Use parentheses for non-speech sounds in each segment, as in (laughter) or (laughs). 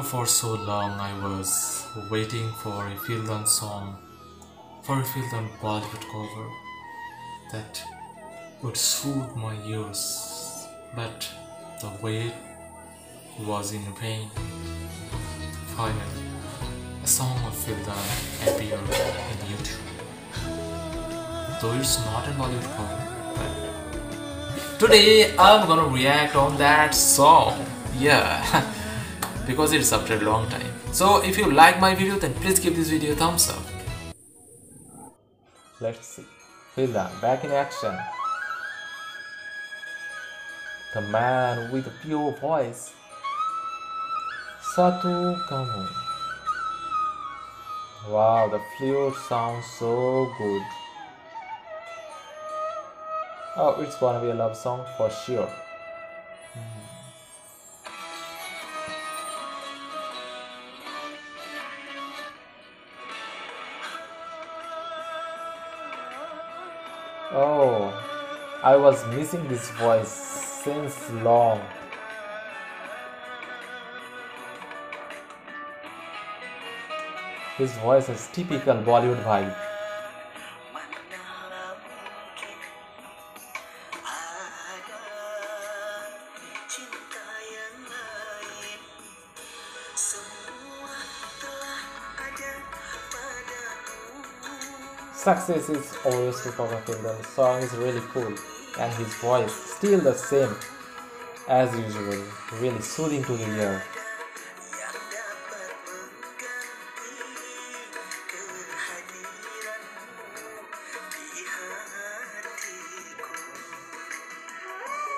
For so long I was waiting for a Fildan song, for a Fildan Bollywood cover that would soothe my ears, but the wait was in vain. Finally, a song of Fildan appeared in YouTube. Though it's not a Bollywood cover, but today I'm gonna react on that song. Yeah. (laughs) because it's after a long time. So if you like my video then please give this video a thumbs up. Let's see. Fildan back in action. The man with a pure voice. Satu Kamu. Wow, the flute sounds so good. Oh, it's gonna be a love song for sure. Oh, I was missing this voice since long. His voice is typical Bollywood vibe. Success is always powerful. The song is really cool, and his voice still the same as usual, really soothing to the ear.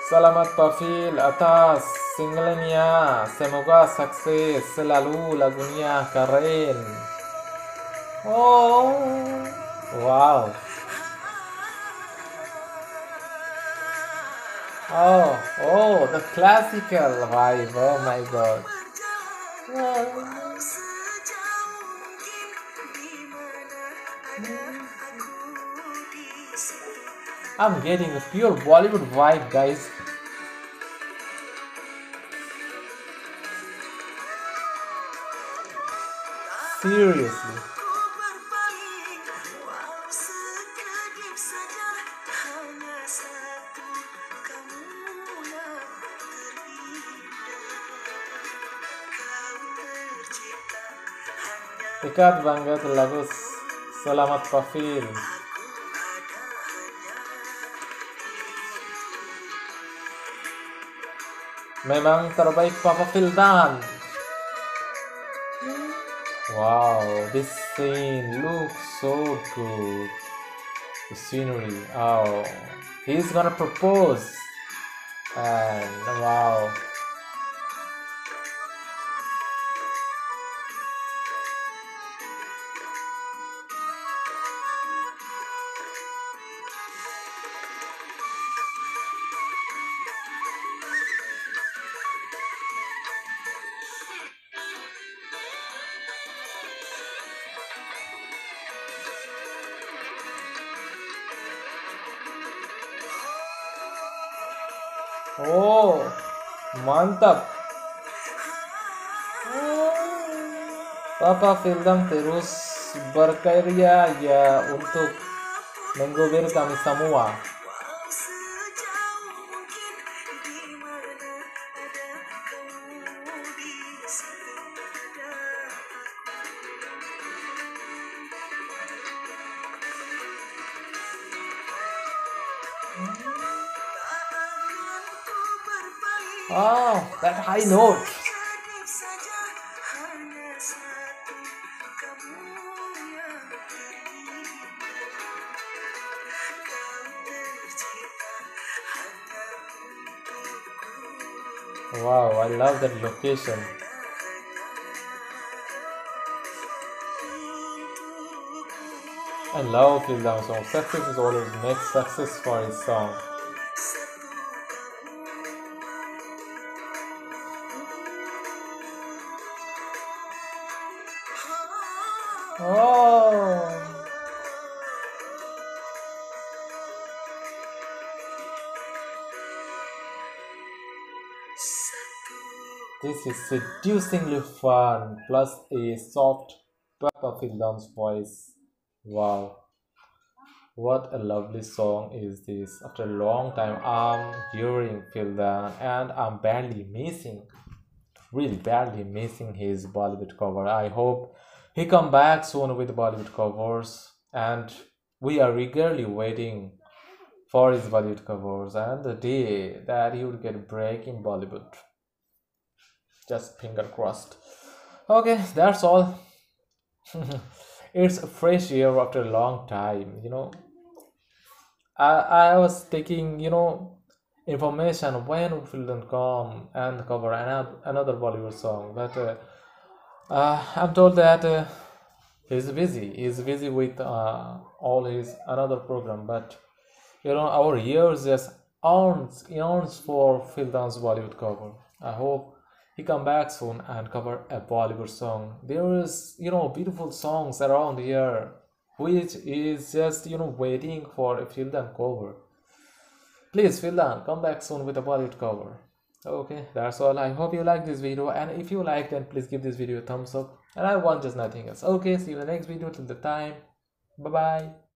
Salamat Pafil atas singlennya. Semoga sukses selalu lagunya keren. Oh. Wow. Oh, oh, the classical vibe. Oh my god. I'm getting a pure Bollywood vibe, guys. Seriously. Dekat banget lagu Selamat Pafil. Memang terbaik Papa Fildan. Wow, this scene looks so good. The scenery. Oh, he's gonna propose. And wow. Oh, mantap. Papa Film terus berkarya ya untuk menggubir kami semua. Oh, that high note. Wow, I love that location. I love Down song. Success is always next success for his song. Oh. This is seducingly fun plus a soft Papa Fildan's voice. Wow. What a lovely song is this. After a long time, I'm hearing Fildan and I'm barely missing, really barely missing his Bollywood cover. I hope he come back soon with Bollywood covers and we are eagerly waiting for his Bollywood covers and the day that he would get a break in Bollywood. Just finger crossed. Okay, that's all. (laughs) it's a fresh year after a long time, you know. I, I was taking, you know, information when Fildan come and cover another, another Bollywood song, but uh, uh, I'm told that uh, he's busy. He's busy with uh, all his another program, but you know, our ears just yearns, yearns for Fildan's Bollywood cover. I hope he come back soon and cover a Bollywood song. There is, you know, beautiful songs around here which is just you know waiting for a Fildan cover. Please Fildan, come back soon with a Bollywood cover. Okay, that's all. I hope you like this video and if you like then please give this video a thumbs up and I want just nothing else. Okay, see you in the next video till the time. Bye bye.